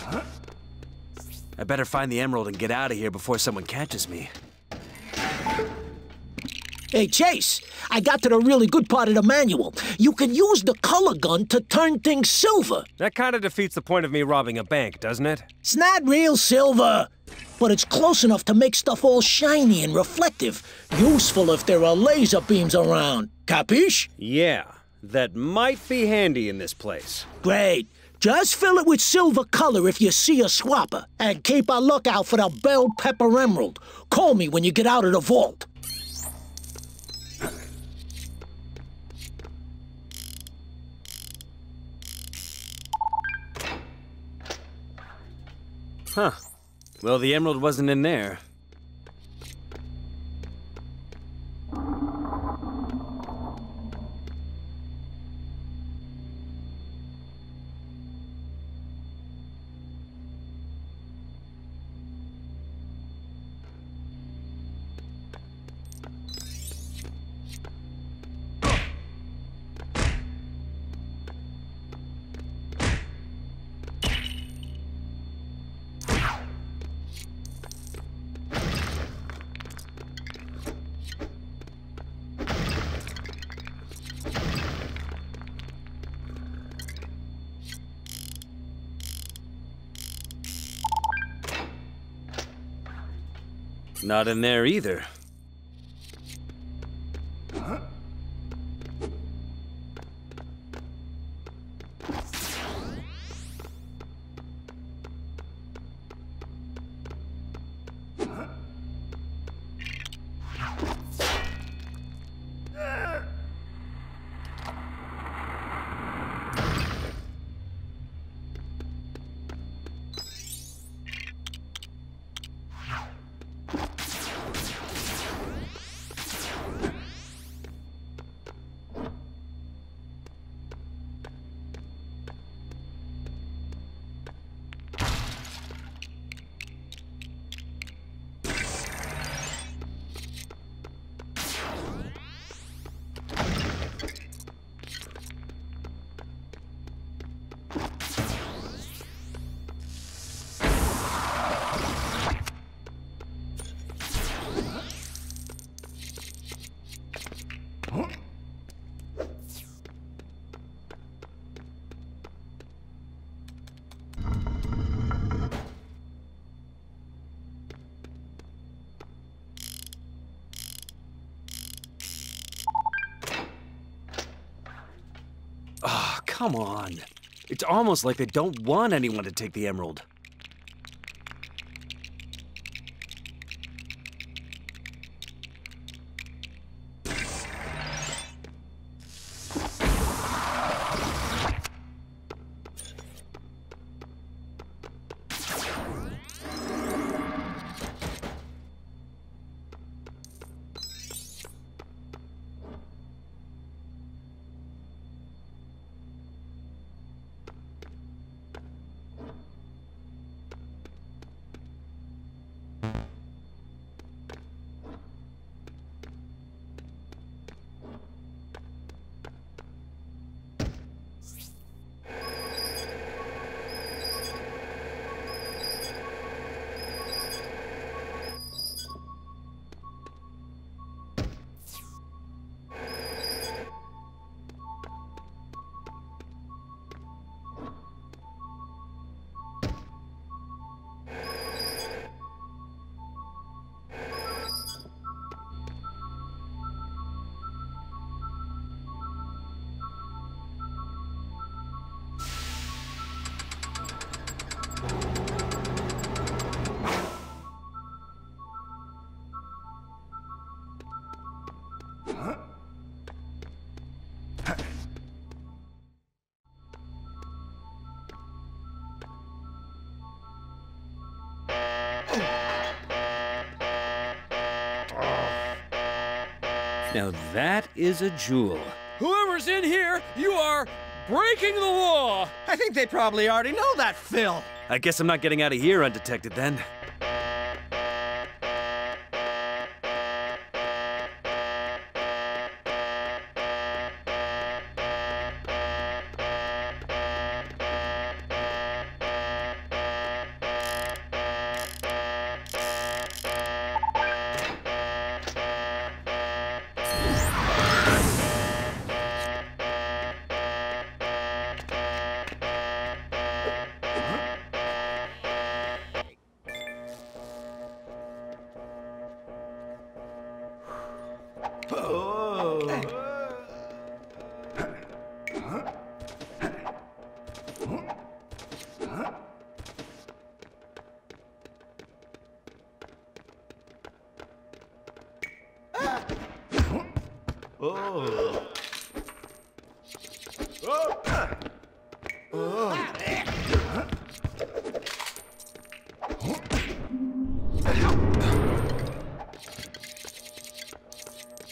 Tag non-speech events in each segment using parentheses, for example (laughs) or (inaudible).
I better find the emerald and get out of here before someone catches me. Hey, Chase, I got to the really good part of the manual. You can use the color gun to turn things silver. That kind of defeats the point of me robbing a bank, doesn't it? It's not real silver, but it's close enough to make stuff all shiny and reflective. Useful if there are laser beams around. Capiche? Yeah, that might be handy in this place. Great. Just fill it with silver color if you see a swapper. And keep a lookout for the bell pepper emerald. Call me when you get out of the vault. Huh. Well, the emerald wasn't in there. Not in there either. Come on. It's almost like they don't want anyone to take the emerald. Now that is a jewel. Whoever's in here, you are breaking the law. I think they probably already know that, Phil. I guess I'm not getting out of here undetected then.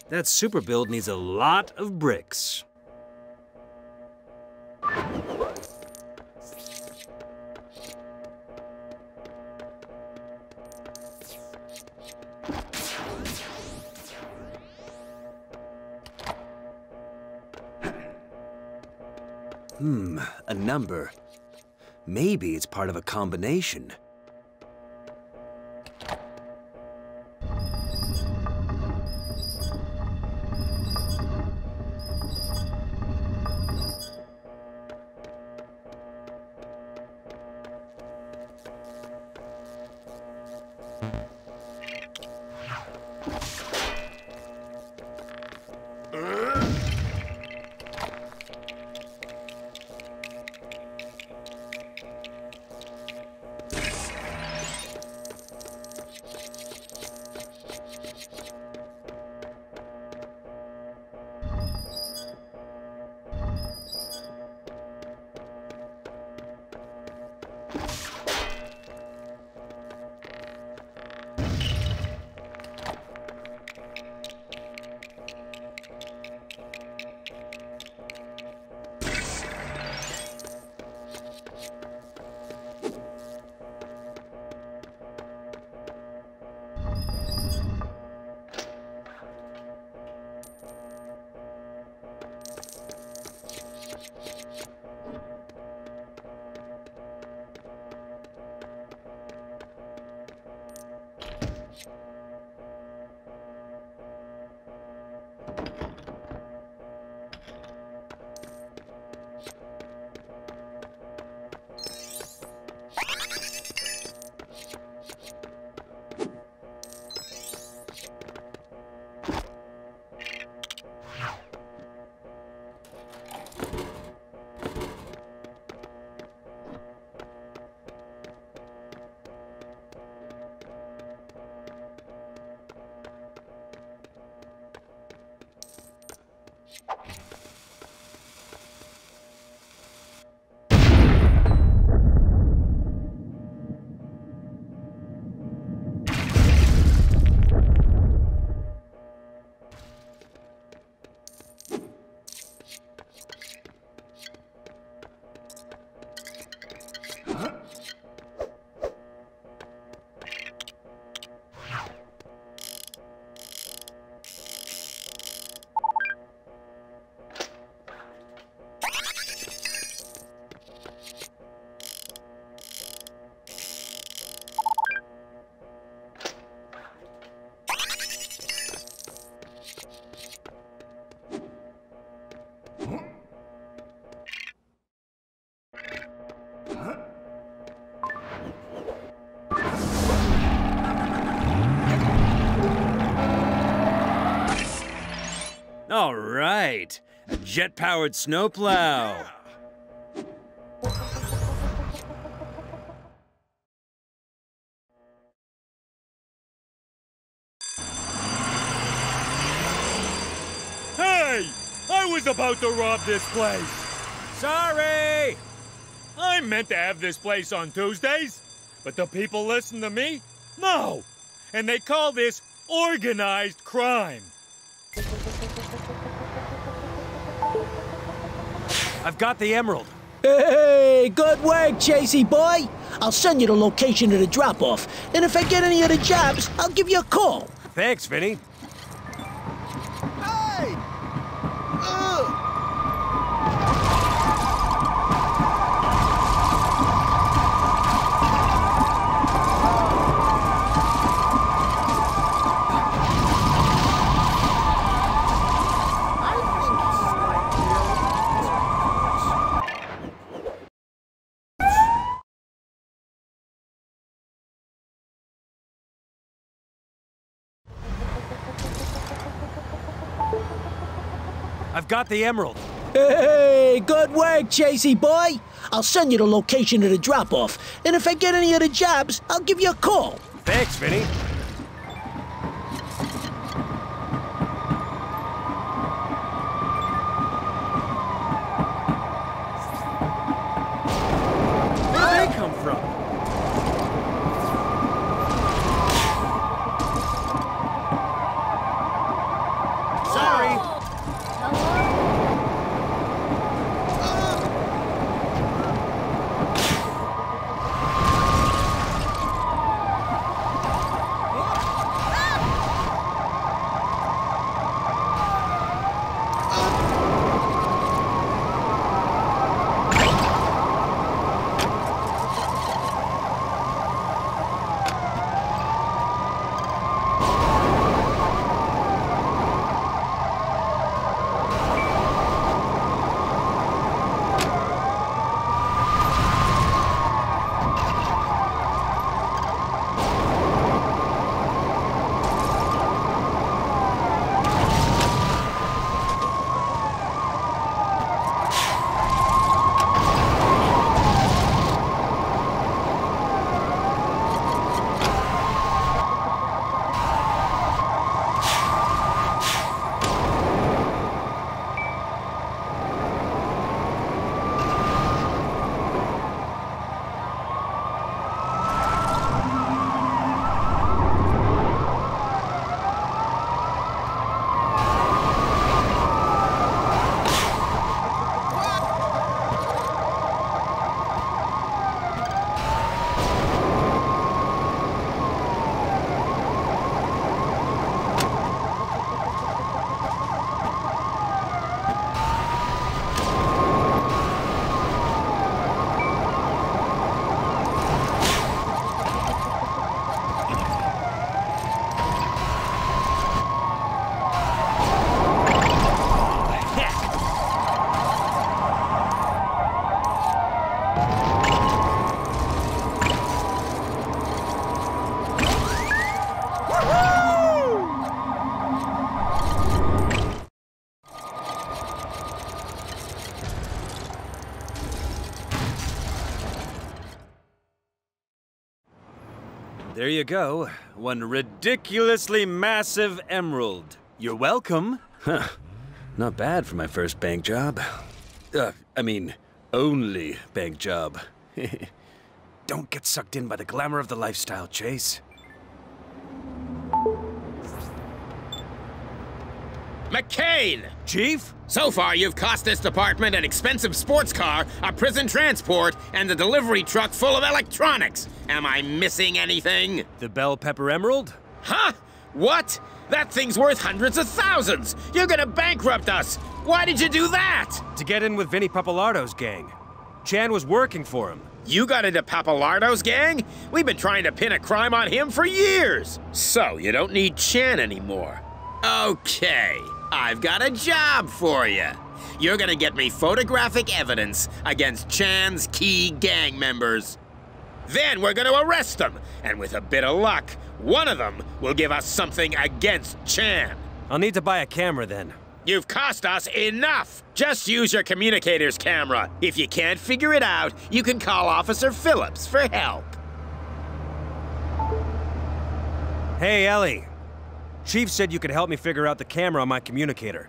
That super build needs a lot of bricks. Hmm, a number. Maybe it's part of a combination. All right, a jet-powered snowplow. Hey! I was about to rob this place. Sorry! I meant to have this place on Tuesdays, but the people listen to me? No! And they call this organized crime. I've got the emerald. Hey, good work, Chasey boy. I'll send you the location of the drop-off, and if I get any of the jobs, I'll give you a call. Thanks, Vinnie. I've got the emerald. Hey, good work, Chasey boy. I'll send you the location of the drop-off, and if I get any other jobs, I'll give you a call. Thanks, Vinnie. Where they come from? You go. One ridiculously massive emerald. You're welcome. Huh. Not bad for my first bank job. Uh, I mean, only bank job. (laughs) Don't get sucked in by the glamour of the lifestyle, Chase. McCain! Chief? So far, you've cost this department an expensive sports car, a prison transport, and a delivery truck full of electronics. Am I missing anything? The bell pepper emerald? Huh? What? That thing's worth hundreds of thousands! You're gonna bankrupt us! Why did you do that? To get in with Vinnie Pappalardo's gang. Chan was working for him. You got into Pappalardo's gang? We've been trying to pin a crime on him for years! So, you don't need Chan anymore. Okay, I've got a job for you. You're gonna get me photographic evidence against Chan's key gang members. Then we're gonna arrest them, and with a bit of luck, one of them will give us something against Chan. I'll need to buy a camera then. You've cost us enough! Just use your communicator's camera. If you can't figure it out, you can call Officer Phillips for help. Hey, Ellie. Chief said you could help me figure out the camera on my communicator.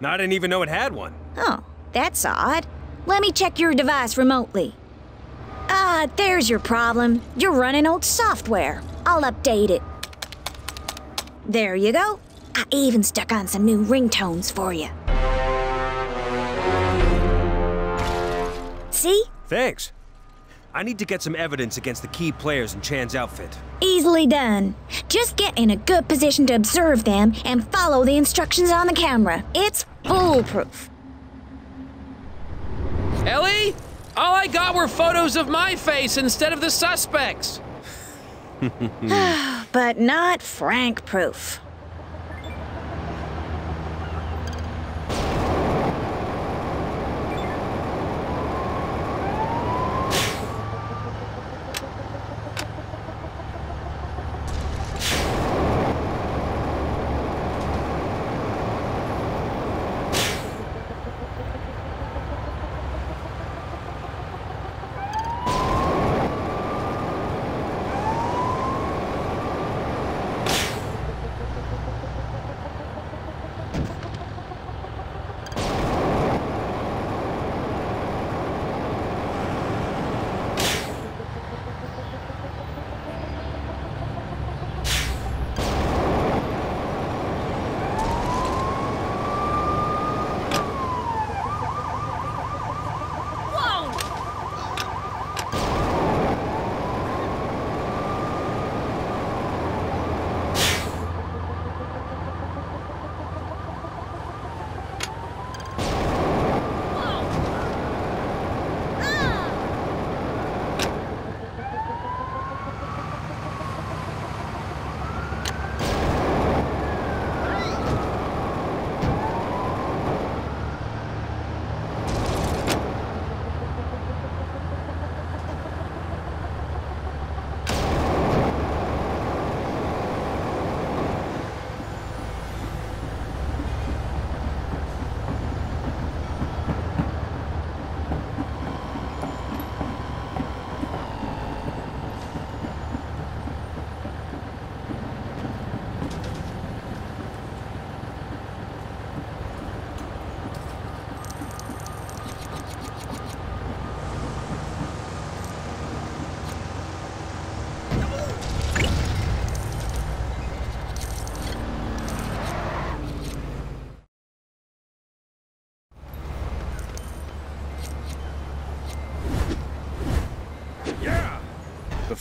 Now, I didn't even know it had one. Oh, that's odd. Let me check your device remotely. Ah, there's your problem. You're running old software. I'll update it. There you go. I even stuck on some new ringtones for you. See? Thanks. I need to get some evidence against the key players in Chan's outfit. Easily done. Just get in a good position to observe them and follow the instructions on the camera. It's foolproof. Ellie? All I got were photos of my face instead of the suspects. (sighs) But not Frank proof.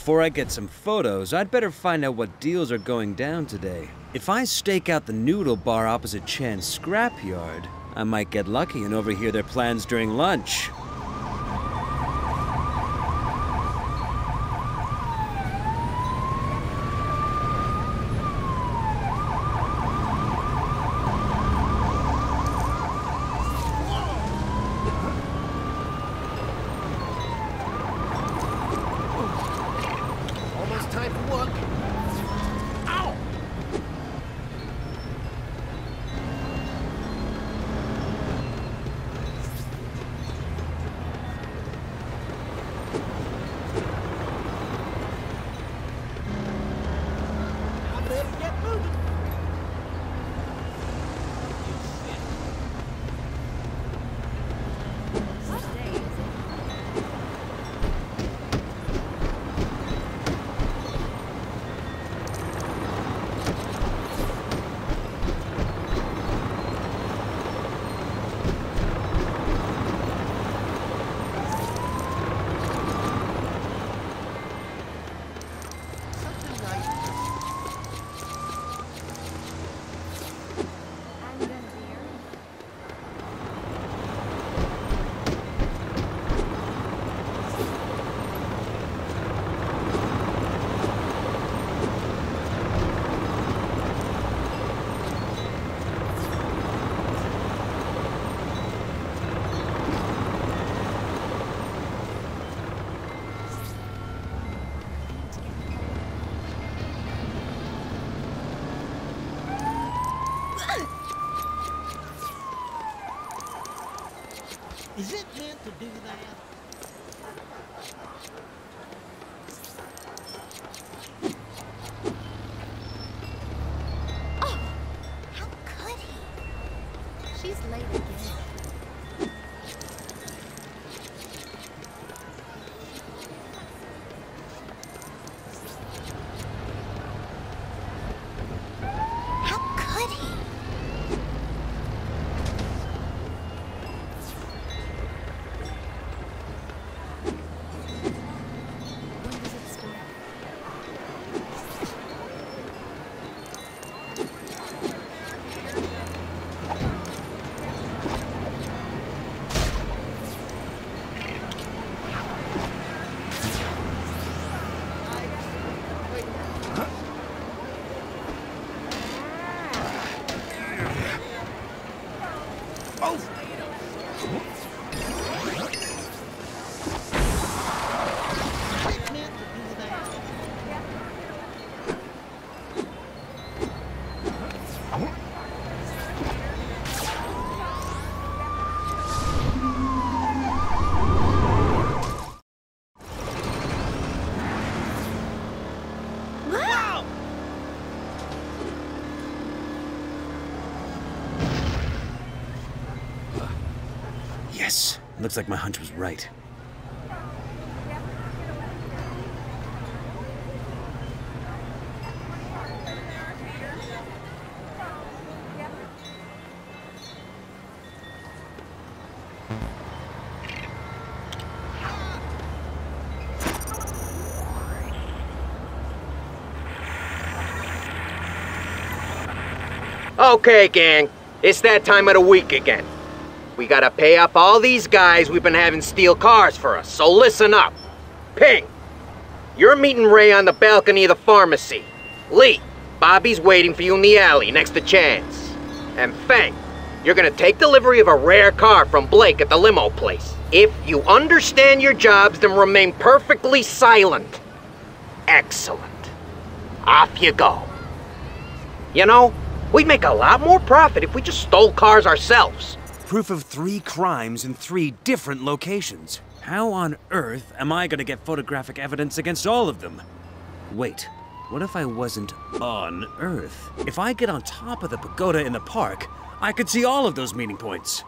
Before I get some photos, I'd better find out what deals are going down today. If I stake out the noodle bar opposite Chan's scrapyard, I might get lucky and overhear their plans during lunch. Almost time for work. Ow! I better get moving. Something nice. Is it meant to do that? Looks like my hunch was right. Okay, gang. It's that time of the week again. We gotta pay off all these guys we've been having steal cars for us, so listen up. Ping, you're meeting Ray on the balcony of the pharmacy. Lee, Bobby's waiting for you in the alley next to Chance. And Fang, you're gonna take delivery of a rare car from Blake at the limo place. If you understand your jobs, then remain perfectly silent. Excellent. Off you go. You know, we'd make a lot more profit if we just stole cars ourselves. Proof of three crimes in three different locations. How on earth am I gonna get photographic evidence against all of them? Wait, what if I wasn't on Earth? If I get on top of the pagoda in the park, I could see all of those meeting points.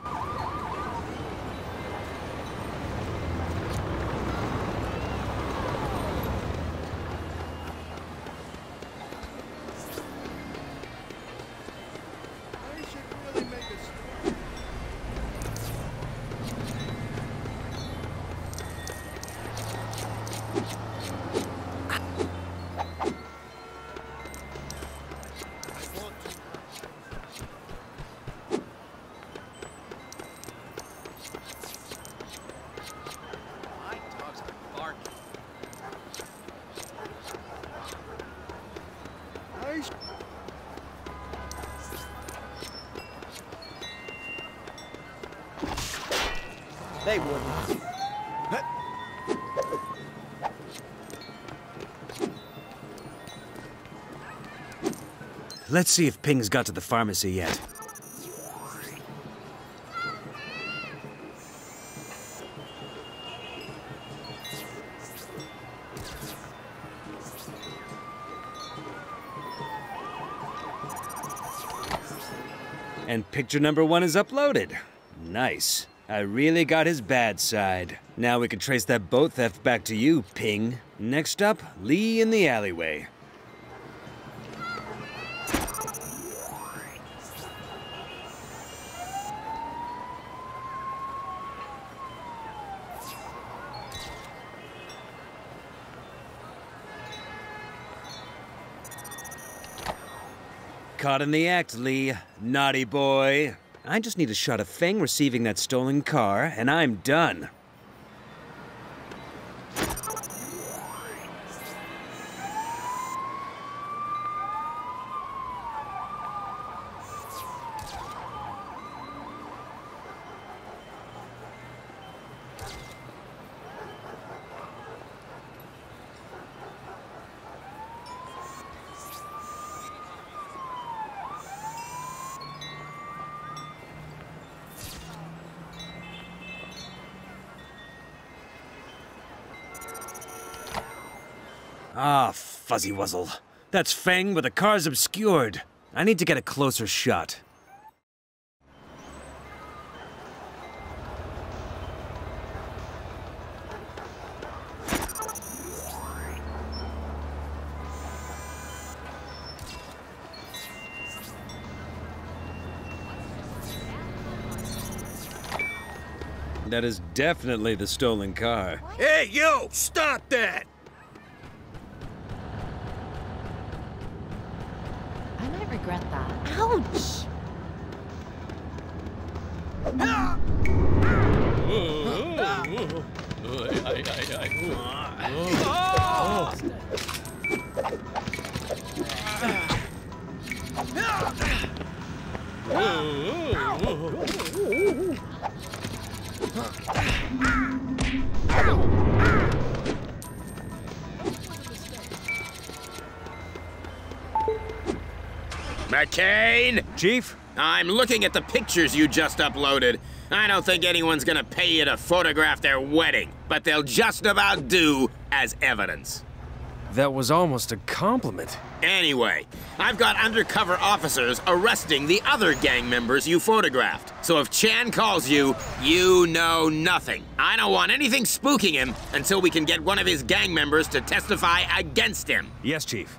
Wouldn't. Let's see if Ping's got to the pharmacy yet. And picture number one is uploaded. Nice. I really got his bad side. Now we can trace that boat theft back to you, Ping. Next up, Lee in the alleyway. Caught in the act, Lee. Naughty boy. I just need a shot of Feng receiving that stolen car, and I'm done. Ah, fuzzy wuzzle. That's Feng, but the car's obscured. I need to get a closer shot. That is definitely the stolen car. Hey, you! Stop that! I might regret that. Ouch! (laughs) (laughs) (laughs) McCain! Chief? I'm looking at the pictures you just uploaded. I don't think anyone's gonna pay you to photograph their wedding, but they'll just about do as evidence. That was almost a compliment. Anyway, I've got undercover officers arresting the other gang members you photographed. So if Chan calls you, you know nothing. I don't want anything spooking him until we can get one of his gang members to testify against him. Yes, Chief.